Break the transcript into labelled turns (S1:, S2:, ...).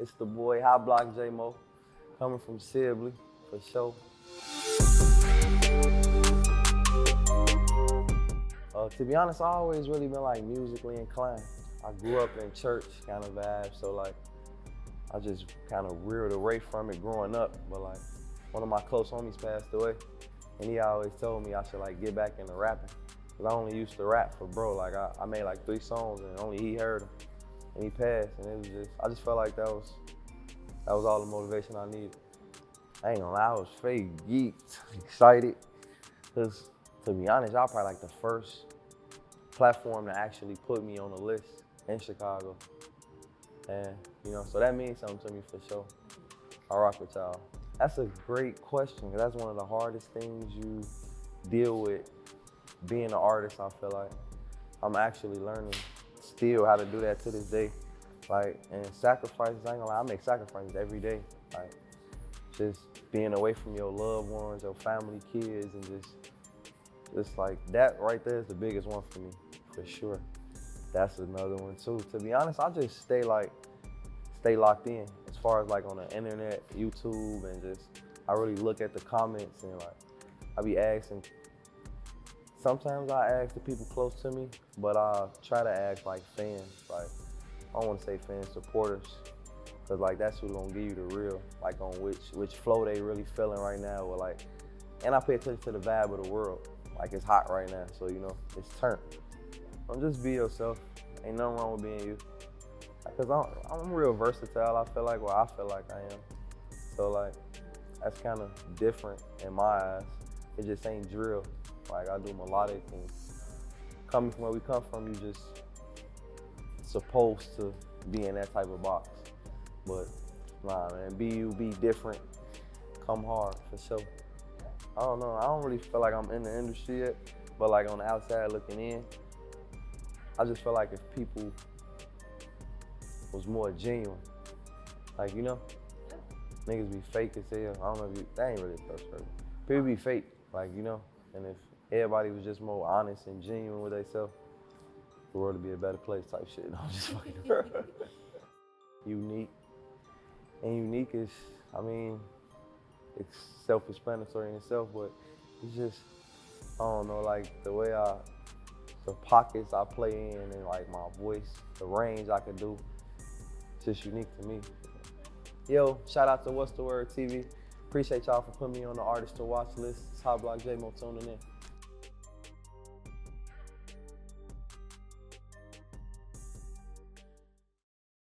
S1: It's the boy Hotblock JMoe, coming from Sibley for sure. Uh, to be honest, I always really been like musically inclined. I grew up in church kind of vibe, so like I just kind of reared away from it growing up. But like one of my close homies passed away, and he always told me I should like get back into rapping. Cause I only used to rap for bro. Like I, I made like three songs and only he heard them, and he passed. And it was just I just felt like that was that was all the motivation I needed. I ain't gonna lie, I was fake geeked, excited, cause to be honest, y'all probably like the first platform to actually put me on the list in Chicago. And, you know, so that means something to me for sure. I rock with y'all. That's a great question. That's one of the hardest things you deal with being an artist, I feel like. I'm actually learning still how to do that to this day. Like, and sacrifices, I ain't gonna lie, I make sacrifices every day. Like, just being away from your loved ones, your family, kids, and just it's like that right there is the biggest one for me, for sure. That's another one too. To be honest, I just stay like, stay locked in as far as like on the internet, YouTube, and just I really look at the comments and like I be asking. Sometimes I ask the people close to me, but I try to ask like fans, like I don't want to say fans, supporters, cause like that's who's gonna give you the real, like on which which flow they really feeling right now, or like, and I pay attention to the vibe of the world. Like it's hot right now, so you know, it's turned. Don't just be yourself. Ain't nothing wrong with being you. Cause I'm, I'm real versatile, I feel like, well, I feel like I am. So like, that's kind of different in my eyes. It just ain't drill. Like I do melodic and coming from where we come from, you just supposed to be in that type of box. But nah, man, be you, be different, come hard for sure. I don't know. I don't really feel like I'm in the industry yet, but like on the outside looking in, I just feel like if people was more genuine, like you know, niggas be fake as hell. I don't know if you, that ain't really first word. People be fake, like you know, and if everybody was just more honest and genuine with themselves, the world would be a better place type shit. No, I'm just fucking unique. And unique is, I mean, it's self-explanatory in itself, but it's just, I don't know, like the way I, the pockets I play in and like my voice, the range I can do, it's just unique to me. Yo, shout out to What's the Word TV. Appreciate y'all for putting me on the artist to watch list. It's Hotblock JMoe tuning in.